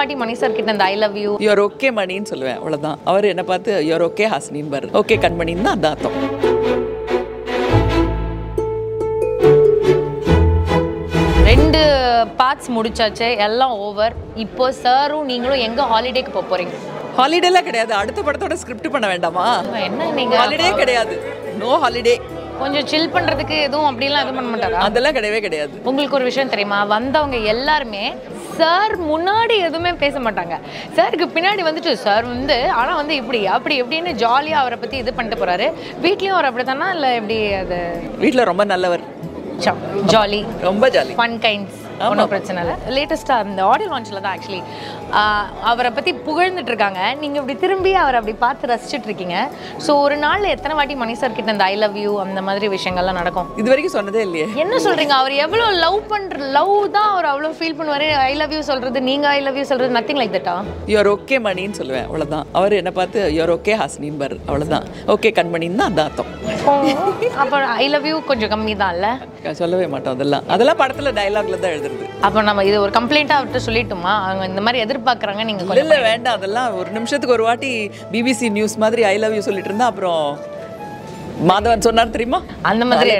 வாட்டி மணி சார் கிட்ட இந்த I love you your okay மணின்னு சொல்லுவேன். அவ்வளோதான் அவர் என்ன பார்த்து யுவர் ஓகே ஹாஸ்னின்னு பாரு. ஓகே கண்மணின்னு தான் அதான் அர்த்தம். ரெண்டு பார்ட்ஸ் முடிச்சாச்சு. எல்லாம் ஓவர் இப்போ சாரும் நீங்களும் எங்க ஹாலிடேக்கு போக போறீங்க? ஹாலிடேலாம் கிடையாது. அடுத்த படத்தோட ஸ்கிரிப்ட் பண்ண வேண்டாமா? என்ன நீங்க? ஹாலிடே கிடையாது. நோ ஹாலிடே கொஞ்சம் சில் பண்றதுக்கு எதுவும் அப்படிலாம் எதுவும் பண்ண மாட்டாரா? அதெல்லாம் கிடையவே கிடையாது. உங்களுக்கு ஒரு விஷயம் தெரியுமா? வந்தவங்க எல்லாருமே சார் முன்னாடி எதுவுமே பேச மாட்டாங்க. சாருக்கு பின்னாடி வந்துட்டு சார் வந்து ஆனா வந்து இப்படி அப்படி எப்படின்னு ஜாலியா அவரை பத்தி இது பண்ணிட்டு போறாரு. வீட்லயும் அவர் அப்படித்தானா? இல்ல எப்படி அது? வீட்டில் ரொம்ப நல்லவர். ஜாலி ரொம்ப ஜாலி ஃபன் கைண்ட்ஸ் ஒன்றும் பிரச்சனை இல்லை. லேட்டஸ்ட்டாக அந்த ஆடியோ லான்ச்சில் தான் ஆக்சுவலி அவரை பற்றி புகழ்ந்துட்டு இருக்காங்க நீங்கள் இப்படி திரும்பி அவரை அப்படி பார்த்து ரசிச்சுட்டு இருக்கீங்க ஸோ ஒரு நாளில் எத்தனை வாட்டி மணி சார் கிட்ட இந்த ஐ லவ் யூ அந்த மாதிரி விஷயங்கள்லாம் நடக்கும்? இது வரைக்கும் சொன்னதே இல்லையே. என்ன சொல்றீங்க? அவர் எவ்வளோ லவ் பண்ற லவ் தான் அவர் அவ்வளோ ஃபீல் பண்ணுவாரு. ஐ லவ் யூ சொல்றது நீங்க ஐ லவ் யூ சொல்றது நத்திங் லைக் தட்டா யுவர் ஓகே மணின்னு சொல்லுவேன் அவ்வளோதான் அவர் என்ன பார்த்து யுவர் ஓகே ஹாஸ்னின்னு பாரு அவ்வளோதான் ஓகே கண்மணின்னு தான் அதான் அர்த்தம். அப்போ ஐ லவ் யூ கொஞ்சம் கம்மி தான் இல்லை? சொல்லவே மாட்டோம் அதெல்லாம். அதெல்லாம் படத்தில் டயலாக்ல தான் எழுதுறது. அப்போ நம்ம இது ஒரு கம்ப்ளைண்ட்டாக அவர்கிட்ட சொல்லிட்டுமா? அவங்க இந்த மாதிரி எதிர்பார்க்குறாங்க நீங்கள் இல்ல வேண்டாம். அதெல்லாம் ஒரு நிமிஷத்துக்கு ஒரு வாட்டி பிபிசி நியூஸ் மாதிரி ஐ லவ் யூ சொல்லிட்டு இருந்தா அப்புறம் மாதவன் சொன்னார் தெரியுமா? அந்த மாதிரி.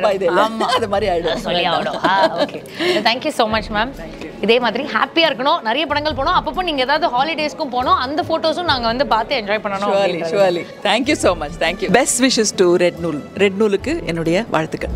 ஆமா. அது மாதிரி ஆயிடும். சொல்லி ஆகணும். Okay thank you so much ma'am இதே மாதிரி ஹாப்பியாக இருக்கணும். நிறைய படங்கள் போனோம். அப்பப்போ நீங்கள் ஏதாவது ஹாலிடேஸ்க்கும் போனோம் அந்த ஃபோட்டோஸும் நாங்கள் வந்து பார்த்து என்ஜாய் பண்ணணும் surely surely thank you so much thank you best wishes to red Nool red நூலுக்கு என்னுடைய வாழ்த்துக்கள்.